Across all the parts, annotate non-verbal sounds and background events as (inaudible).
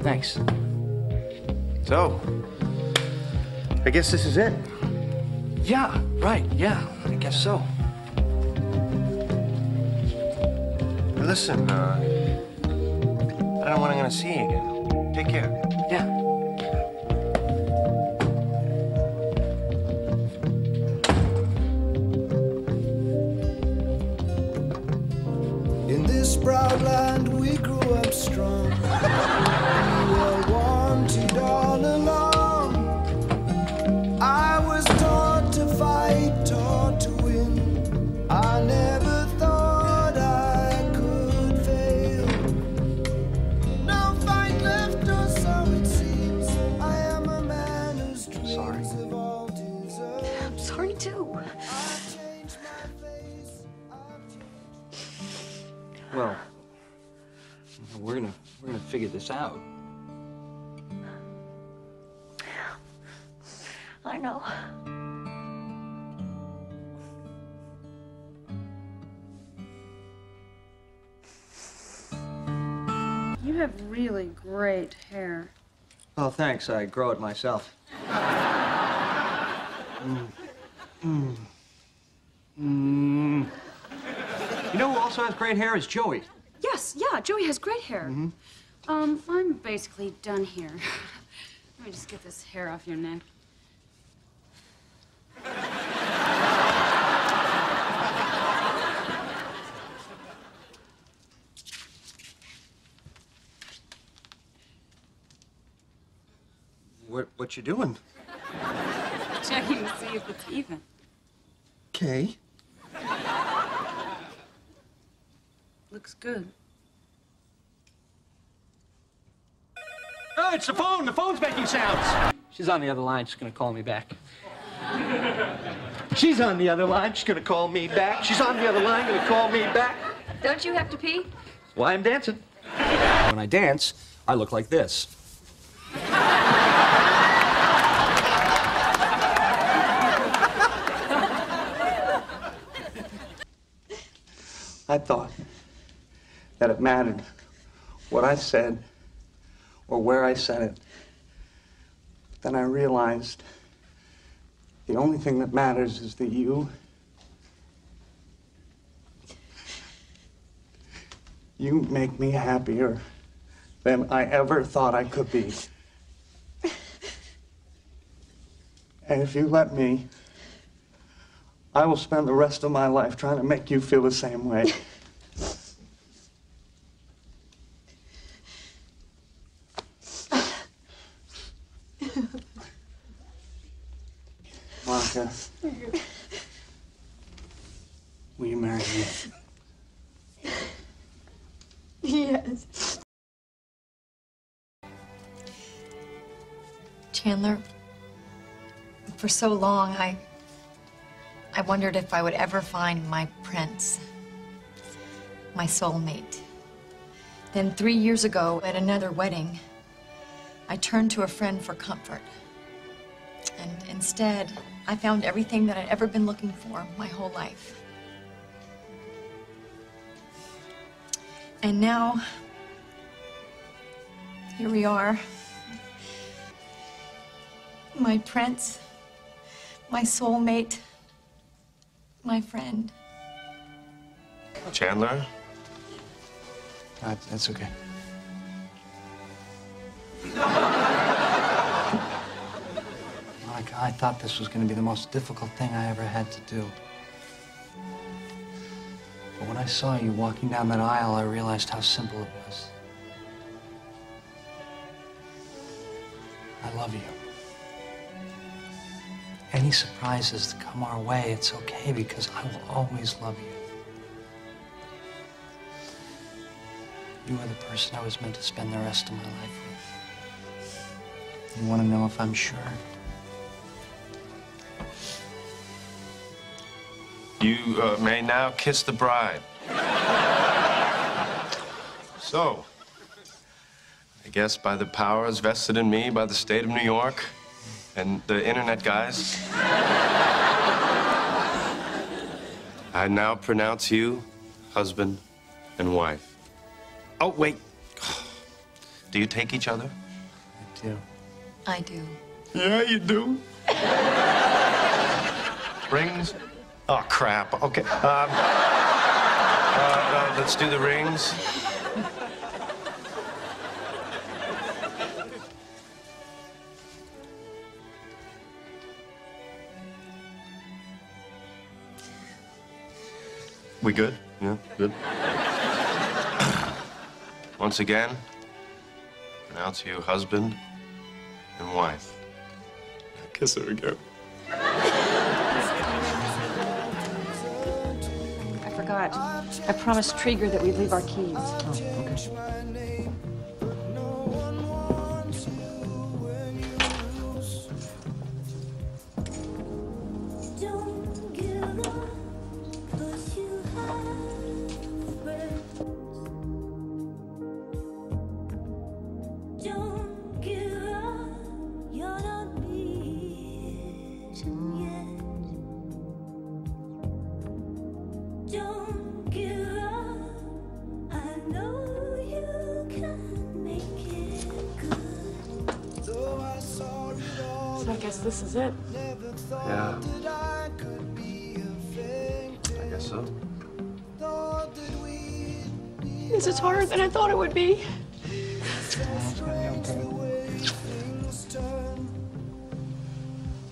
Thanks. So, I guess this is it. Yeah, right, yeah, I guess so. Listen, uh, I don't know when I'm gonna see you again. Take care. Yeah. Sorry too. I've changed my face. I've Well, we're gonna we're gonna figure this out. I know. You have really great hair. Oh, thanks. I grow it myself. (laughs) Mm. Mm. Mm. You know who also has great hair is Joey. Yes, yeah, Joey has great hair. Mm-hmm. Um, I'm basically done here. (laughs) Let me just get this hair off your neck. What what you doing? Checking to see if it's even. Okay. Looks good. Oh, it's the phone. The phone's making sounds. She's on the other line. She's gonna call me back. (laughs) She's on the other line. She's gonna call me back. She's on the other line. Gonna call me back. Don't you have to pee? Why I'm dancing. When I dance, I look like this. I thought that it mattered what I said or where I said it. Then I realized the only thing that matters is that you. You make me happier than I ever thought I could be. And if you let me, I will spend the rest of my life trying to make you feel the same way. (laughs) Monica, will you marry me? Yes. Chandler, for so long I I wondered if I would ever find my prince, my soulmate. Then 3 years ago at another wedding, I turned to a friend for comfort. And instead, I found everything that I'd ever been looking for my whole life. And now, here we are. My prince, my soulmate, my friend. Chandler? Uh, that's okay. Monica, I thought this was going to be the most difficult thing I ever had to do. But when I saw you walking down that aisle, I realized how simple it was. I love you. Surprises that come our way, it's okay because I will always love you. You are the person I was meant to spend the rest of my life with. You want to know if I'm sure? You uh, may now kiss the bride. so, I guess by the powers vested in me by the state of New York and the internet guys, I now pronounce you husband and wife. Oh, wait. Do you take each other? I do. I do. Yeah, you do. rings? Oh, crap. Okay. Um, uh, uh, let's do the rings. We good? Yeah, good. (coughs) Once again, pronounce you husband and wife. Kiss her again. I forgot. I promised Treeger that we'd leave our keys. Oh, Don't guess this is it. Yeah. I could be a fainting. I guess so. Thought that we'd be This is harder than I thought it would be. strange the way things turn.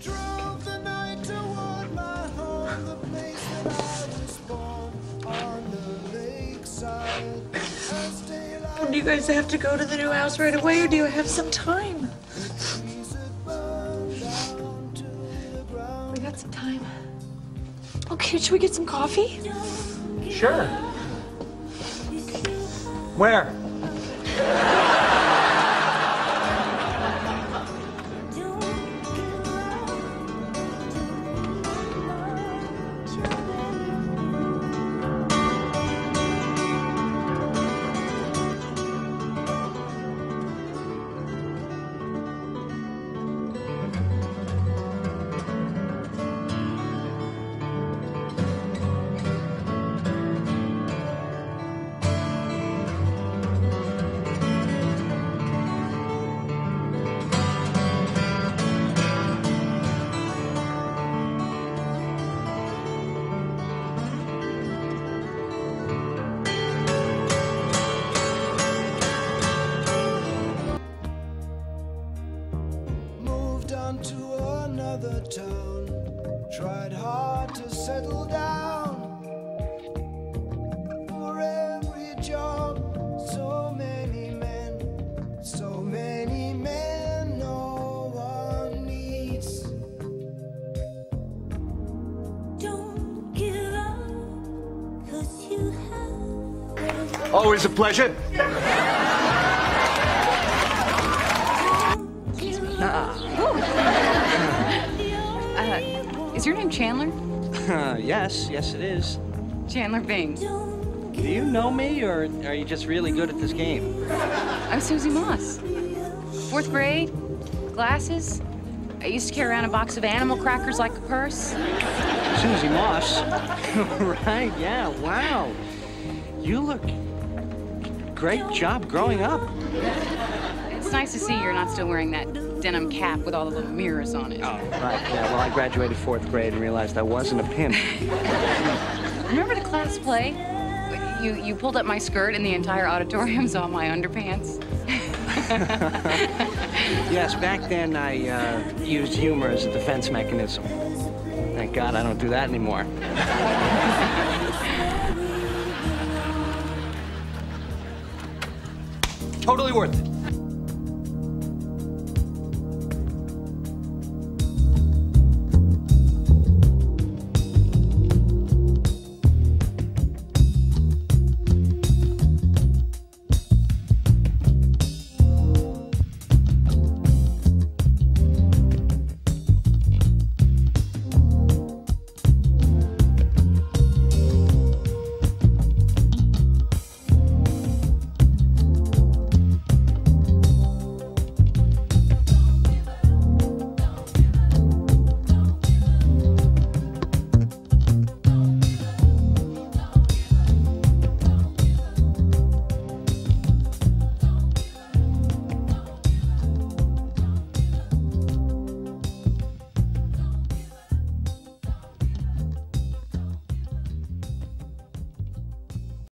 Drove the night toward my home, the place that I was born, on the lakeside. As daylight Do you guys have to go to the new house right away, or do you have some time? Should we get some coffee? Sure. Where? Always a pleasure. Uh, is your name Chandler? (laughs) Uh, yes, yes, it is. Chandler Bing. Do you know me, or are you just really good at this game? I'm Susie Moss. Fourth grade, glasses. I used to carry around a box of animal crackers like a purse. Susie Moss. (laughs) right, yeah, wow. You look. Great job growing up. It's nice to see you're not still wearing that denim cap with all the little mirrors on it. Oh, right, yeah. Well, I graduated fourth grade and realized I wasn't a pimp. (laughs) Remember the class play? You, you pulled up my skirt and the entire auditorium saw my underpants. (laughs) yes, back then I uh, used humor as a defense mechanism. Thank God I don't do that anymore. (laughs) totally worth it.